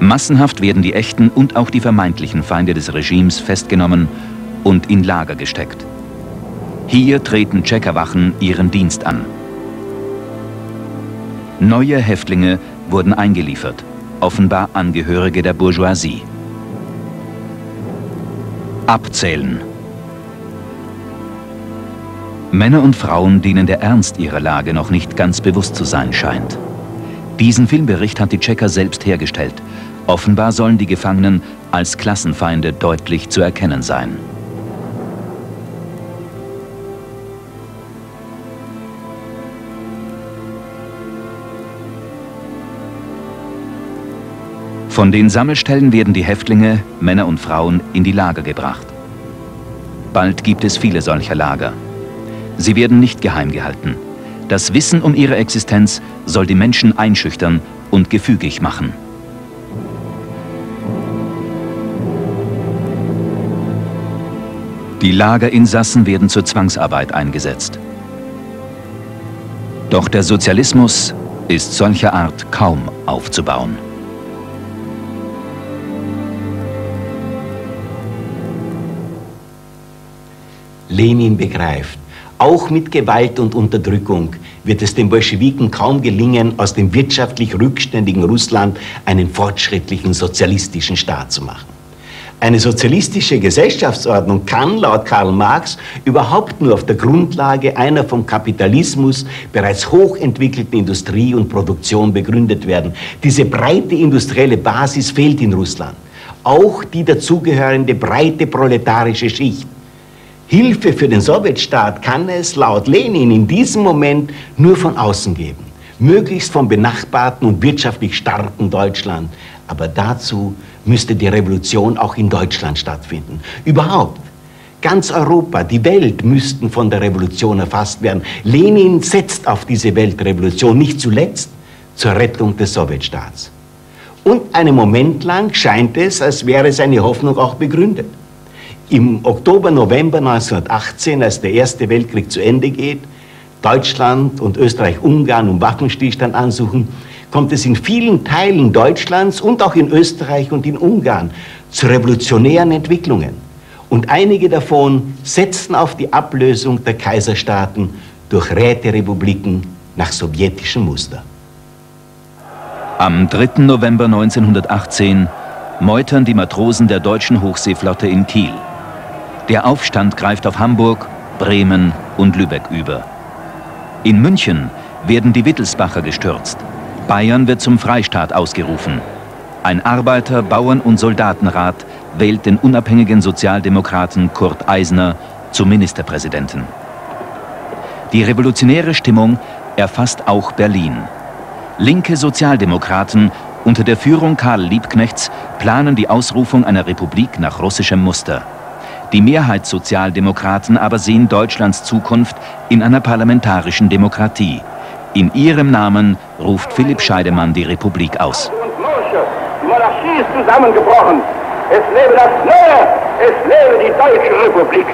Massenhaft werden die echten und auch die vermeintlichen Feinde des Regimes festgenommen und in Lager gesteckt. Hier treten Checkerwachen ihren Dienst an. Neue Häftlinge wurden eingeliefert, offenbar Angehörige der Bourgeoisie. Abzählen. Männer und Frauen, denen der Ernst ihrer Lage noch nicht ganz bewusst zu sein scheint. Diesen Filmbericht hat die Checker selbst hergestellt. Offenbar sollen die Gefangenen als Klassenfeinde deutlich zu erkennen sein. Von den Sammelstellen werden die Häftlinge, Männer und Frauen, in die Lager gebracht. Bald gibt es viele solcher Lager. Sie werden nicht geheim gehalten. Das Wissen um ihre Existenz soll die Menschen einschüchtern und gefügig machen. Die Lagerinsassen werden zur Zwangsarbeit eingesetzt. Doch der Sozialismus ist solcher Art kaum aufzubauen. Lenin begreift, auch mit Gewalt und Unterdrückung wird es den Bolschewiken kaum gelingen, aus dem wirtschaftlich rückständigen Russland einen fortschrittlichen sozialistischen Staat zu machen. Eine sozialistische Gesellschaftsordnung kann laut Karl Marx überhaupt nur auf der Grundlage einer vom Kapitalismus bereits hochentwickelten Industrie und Produktion begründet werden. Diese breite industrielle Basis fehlt in Russland. Auch die dazugehörende breite proletarische Schicht Hilfe für den Sowjetstaat kann es laut Lenin in diesem Moment nur von außen geben. Möglichst vom benachbarten und wirtschaftlich starken Deutschland. Aber dazu müsste die Revolution auch in Deutschland stattfinden. Überhaupt. Ganz Europa, die Welt müssten von der Revolution erfasst werden. Lenin setzt auf diese Weltrevolution, nicht zuletzt zur Rettung des Sowjetstaats. Und einen Moment lang scheint es, als wäre seine Hoffnung auch begründet. Im Oktober, November 1918, als der Erste Weltkrieg zu Ende geht, Deutschland und Österreich-Ungarn um Waffenstillstand ansuchen, kommt es in vielen Teilen Deutschlands und auch in Österreich und in Ungarn zu revolutionären Entwicklungen. Und einige davon setzen auf die Ablösung der Kaiserstaaten durch Räterepubliken nach sowjetischem Muster. Am 3. November 1918 meutern die Matrosen der deutschen Hochseeflotte in Kiel. Der Aufstand greift auf Hamburg, Bremen und Lübeck über. In München werden die Wittelsbacher gestürzt. Bayern wird zum Freistaat ausgerufen. Ein Arbeiter-, Bauern- und Soldatenrat wählt den unabhängigen Sozialdemokraten Kurt Eisner zum Ministerpräsidenten. Die revolutionäre Stimmung erfasst auch Berlin. Linke Sozialdemokraten unter der Führung Karl Liebknechts planen die Ausrufung einer Republik nach russischem Muster. Die Mehrheitssozialdemokraten aber sehen Deutschlands Zukunft in einer parlamentarischen Demokratie. In ihrem Namen ruft Philipp Scheidemann die Republik aus. Die Monarchie ist zusammengebrochen. Es lebe das Neue, es lebe die Deutsche Republik.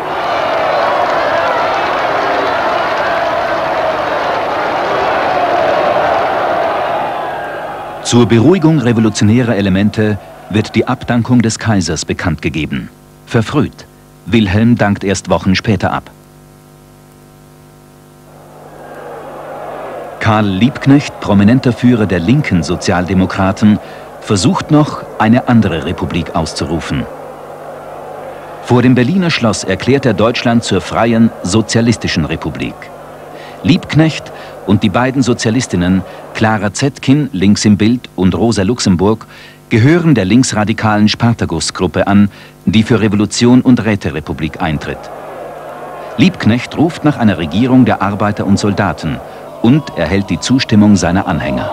Zur Beruhigung revolutionärer Elemente wird die Abdankung des Kaisers bekannt gegeben. Verfrüht. Wilhelm dankt erst Wochen später ab. Karl Liebknecht, prominenter Führer der linken Sozialdemokraten, versucht noch, eine andere Republik auszurufen. Vor dem Berliner Schloss erklärt er Deutschland zur freien sozialistischen Republik. Liebknecht und die beiden Sozialistinnen Clara Zetkin, links im Bild, und Rosa Luxemburg gehören der linksradikalen Spartakus-Gruppe an, die für Revolution und Räterepublik eintritt. Liebknecht ruft nach einer Regierung der Arbeiter und Soldaten und erhält die Zustimmung seiner Anhänger.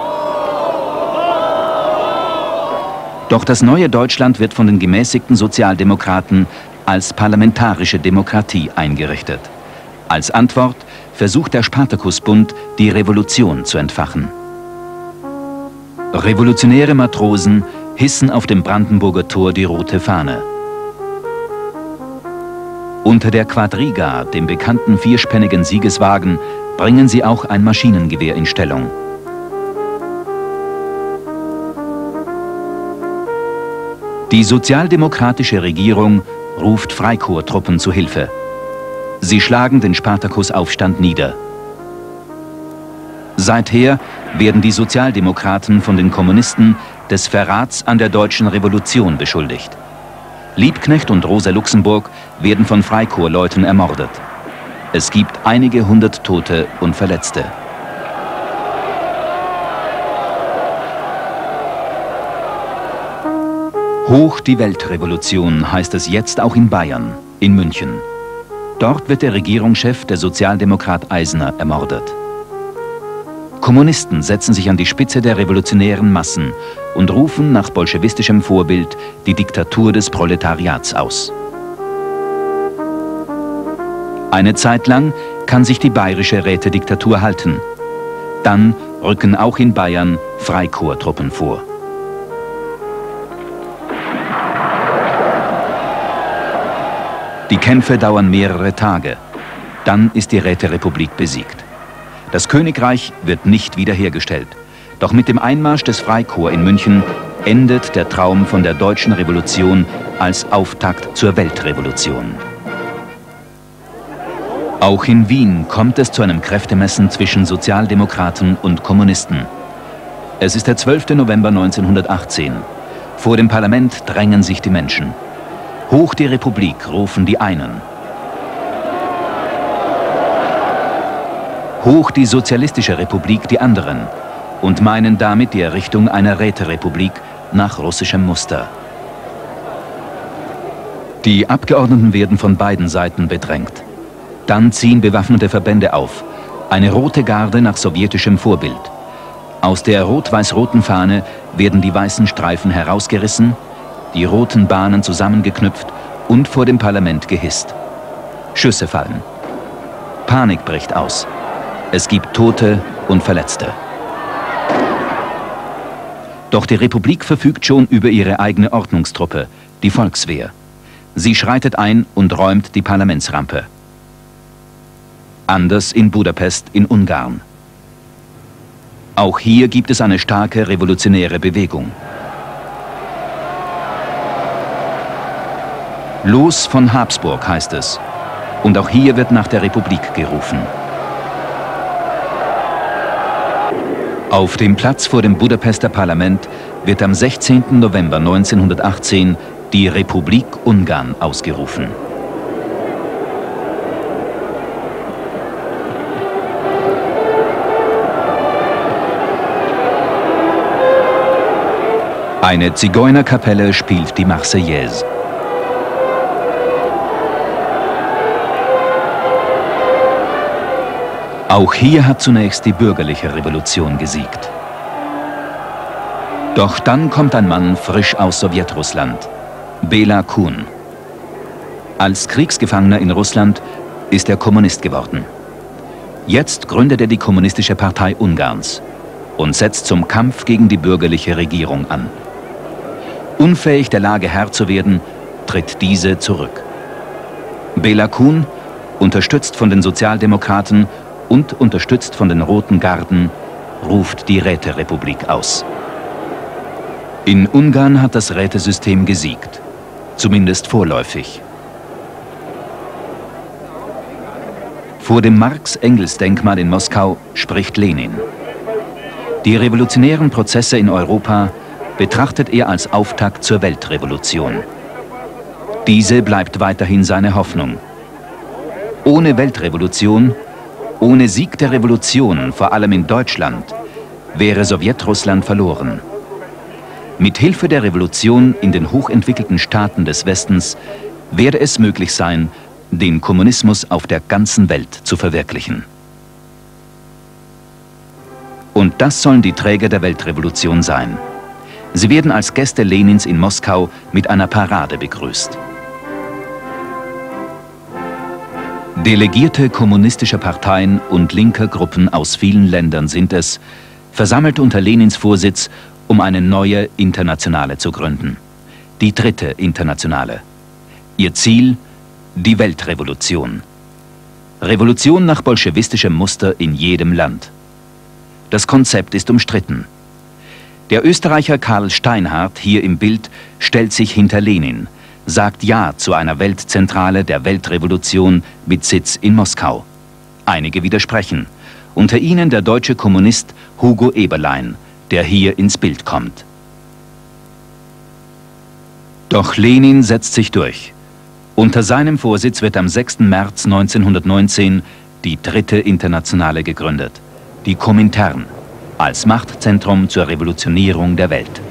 Doch das neue Deutschland wird von den gemäßigten Sozialdemokraten als parlamentarische Demokratie eingerichtet. Als Antwort versucht der Spartakusbund, die Revolution zu entfachen. Revolutionäre Matrosen hissen auf dem Brandenburger Tor die rote Fahne. Unter der Quadriga, dem bekannten vierspännigen Siegeswagen, bringen sie auch ein Maschinengewehr in Stellung. Die sozialdemokratische Regierung ruft Freikorpstruppen zu Hilfe. Sie schlagen den Spartakusaufstand nieder. Seither werden die Sozialdemokraten von den Kommunisten des Verrats an der deutschen Revolution beschuldigt. Liebknecht und Rosa Luxemburg werden von Freikorpsleuten ermordet. Es gibt einige hundert Tote und Verletzte. Hoch die Weltrevolution heißt es jetzt auch in Bayern, in München. Dort wird der Regierungschef, der Sozialdemokrat Eisner, ermordet. Kommunisten setzen sich an die Spitze der revolutionären Massen und rufen nach bolschewistischem Vorbild die Diktatur des Proletariats aus. Eine Zeit lang kann sich die bayerische Rätediktatur halten. Dann rücken auch in Bayern Freikorpstruppen vor. Die Kämpfe dauern mehrere Tage. Dann ist die Räterepublik besiegt. Das Königreich wird nicht wiederhergestellt. Doch mit dem Einmarsch des Freikorps in München endet der Traum von der deutschen Revolution als Auftakt zur Weltrevolution. Auch in Wien kommt es zu einem Kräftemessen zwischen Sozialdemokraten und Kommunisten. Es ist der 12. November 1918. Vor dem Parlament drängen sich die Menschen. Hoch die Republik rufen die einen. hoch die Sozialistische Republik die anderen und meinen damit die Errichtung einer Räterepublik nach russischem Muster. Die Abgeordneten werden von beiden Seiten bedrängt. Dann ziehen bewaffnete Verbände auf, eine rote Garde nach sowjetischem Vorbild. Aus der rot-weiß-roten Fahne werden die weißen Streifen herausgerissen, die roten Bahnen zusammengeknüpft und vor dem Parlament gehisst. Schüsse fallen. Panik bricht aus. Es gibt Tote und Verletzte. Doch die Republik verfügt schon über ihre eigene Ordnungstruppe, die Volkswehr. Sie schreitet ein und räumt die Parlamentsrampe. Anders in Budapest in Ungarn. Auch hier gibt es eine starke revolutionäre Bewegung. Los von Habsburg heißt es. Und auch hier wird nach der Republik gerufen. Auf dem Platz vor dem Budapester Parlament wird am 16. November 1918 die Republik Ungarn ausgerufen. Eine Zigeunerkapelle spielt die Marseillaise. Auch hier hat zunächst die bürgerliche Revolution gesiegt. Doch dann kommt ein Mann frisch aus Sowjetrussland, Bela Kun. Als Kriegsgefangener in Russland ist er Kommunist geworden. Jetzt gründet er die Kommunistische Partei Ungarns und setzt zum Kampf gegen die bürgerliche Regierung an. Unfähig der Lage Herr zu werden, tritt diese zurück. Bela Kun, unterstützt von den Sozialdemokraten und unterstützt von den Roten Garden ruft die Räterepublik aus. In Ungarn hat das Rätesystem gesiegt, zumindest vorläufig. Vor dem Marx-Engels-Denkmal in Moskau spricht Lenin. Die revolutionären Prozesse in Europa betrachtet er als Auftakt zur Weltrevolution. Diese bleibt weiterhin seine Hoffnung. Ohne Weltrevolution ohne Sieg der Revolution, vor allem in Deutschland, wäre Sowjetrussland verloren. Mit Hilfe der Revolution in den hochentwickelten Staaten des Westens werde es möglich sein, den Kommunismus auf der ganzen Welt zu verwirklichen. Und das sollen die Träger der Weltrevolution sein. Sie werden als Gäste Lenins in Moskau mit einer Parade begrüßt. Delegierte kommunistischer Parteien und linker Gruppen aus vielen Ländern sind es, versammelt unter Lenins Vorsitz, um eine neue Internationale zu gründen. Die dritte Internationale. Ihr Ziel? Die Weltrevolution. Revolution nach bolschewistischem Muster in jedem Land. Das Konzept ist umstritten. Der Österreicher Karl Steinhardt hier im Bild stellt sich hinter Lenin, sagt Ja zu einer Weltzentrale der Weltrevolution mit Sitz in Moskau. Einige widersprechen. Unter ihnen der deutsche Kommunist Hugo Eberlein, der hier ins Bild kommt. Doch Lenin setzt sich durch. Unter seinem Vorsitz wird am 6. März 1919 die dritte Internationale gegründet, die Komintern, als Machtzentrum zur Revolutionierung der Welt.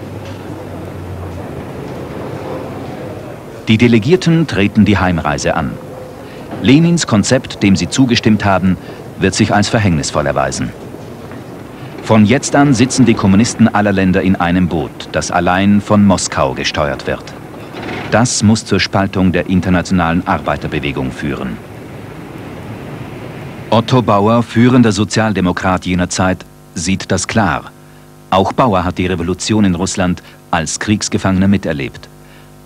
Die Delegierten treten die Heimreise an. Lenins Konzept, dem sie zugestimmt haben, wird sich als verhängnisvoll erweisen. Von jetzt an sitzen die Kommunisten aller Länder in einem Boot, das allein von Moskau gesteuert wird. Das muss zur Spaltung der internationalen Arbeiterbewegung führen. Otto Bauer, führender Sozialdemokrat jener Zeit, sieht das klar. Auch Bauer hat die Revolution in Russland als Kriegsgefangener miterlebt.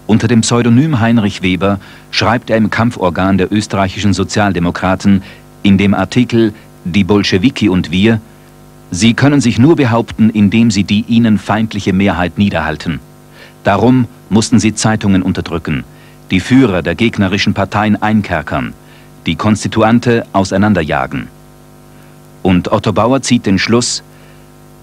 Unter dem Pseudonym Heinrich Weber schreibt er im Kampforgan der österreichischen Sozialdemokraten in dem Artikel Die Bolschewiki und wir, Sie können sich nur behaupten, indem Sie die ihnen feindliche Mehrheit niederhalten. Darum mussten sie Zeitungen unterdrücken, die Führer der gegnerischen Parteien einkerkern, die Konstituante auseinanderjagen. Und Otto Bauer zieht den Schluss,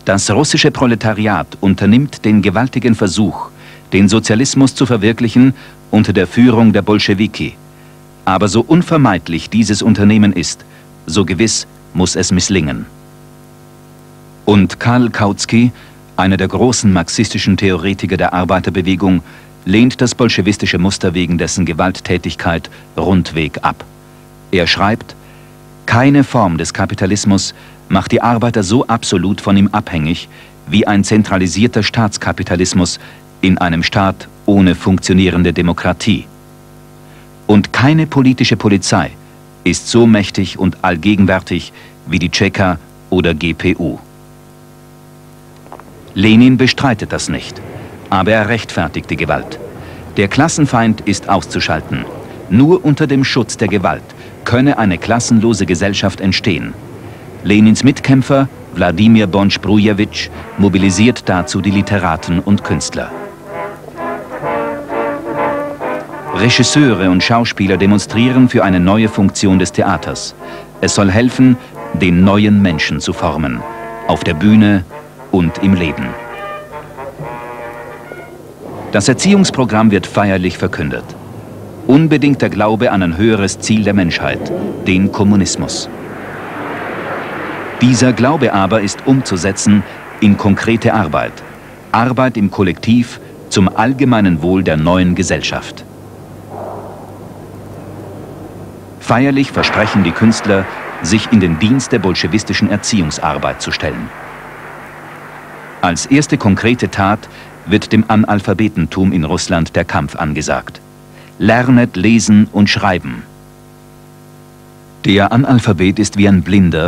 das russische Proletariat unternimmt den gewaltigen Versuch, den Sozialismus zu verwirklichen unter der Führung der Bolschewiki. Aber so unvermeidlich dieses Unternehmen ist, so gewiss muss es misslingen. Und Karl Kautsky, einer der großen marxistischen Theoretiker der Arbeiterbewegung, lehnt das bolschewistische Muster wegen dessen Gewalttätigkeit rundweg ab. Er schreibt, keine Form des Kapitalismus macht die Arbeiter so absolut von ihm abhängig wie ein zentralisierter Staatskapitalismus in einem Staat ohne funktionierende Demokratie. Und keine politische Polizei ist so mächtig und allgegenwärtig wie die Tscheka oder GPU. Lenin bestreitet das nicht, aber er rechtfertigt die Gewalt. Der Klassenfeind ist auszuschalten. Nur unter dem Schutz der Gewalt könne eine klassenlose Gesellschaft entstehen. Lenins Mitkämpfer Wladimir Bonch-Brujewitsch mobilisiert dazu die Literaten und Künstler. Regisseure und Schauspieler demonstrieren für eine neue Funktion des Theaters. Es soll helfen, den neuen Menschen zu formen, auf der Bühne und im Leben. Das Erziehungsprogramm wird feierlich verkündet. Unbedingter Glaube an ein höheres Ziel der Menschheit, den Kommunismus. Dieser Glaube aber ist umzusetzen in konkrete Arbeit. Arbeit im Kollektiv zum allgemeinen Wohl der neuen Gesellschaft. Feierlich versprechen die Künstler, sich in den Dienst der bolschewistischen Erziehungsarbeit zu stellen. Als erste konkrete Tat wird dem Analphabetentum in Russland der Kampf angesagt. Lernet lesen und schreiben. Der Analphabet ist wie ein Blinder,